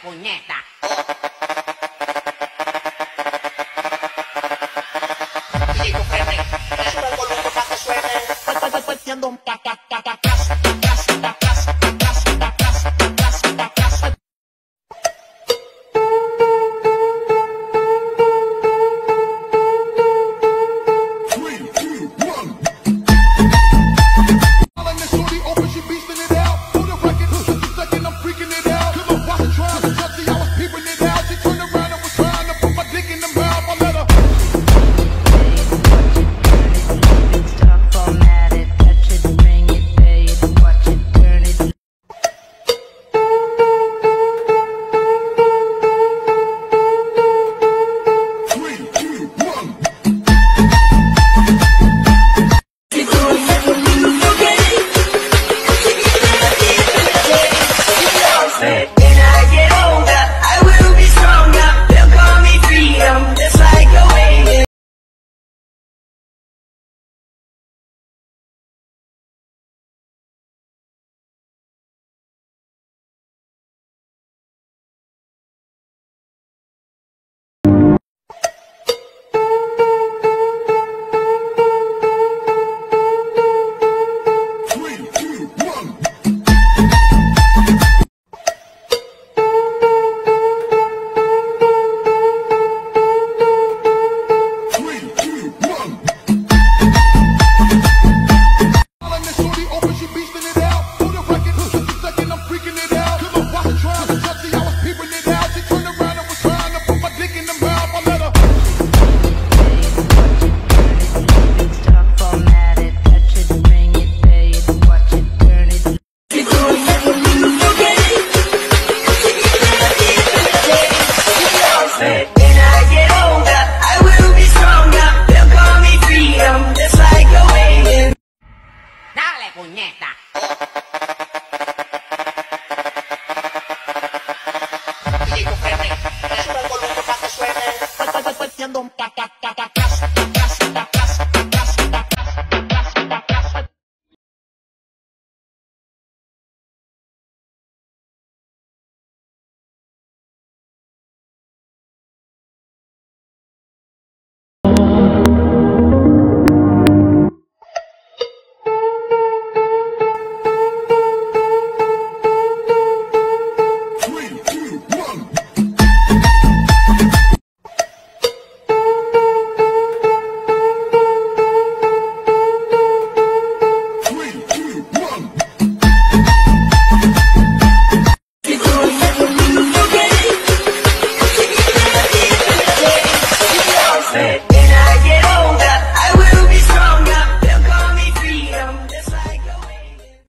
Puñeta. ando pa,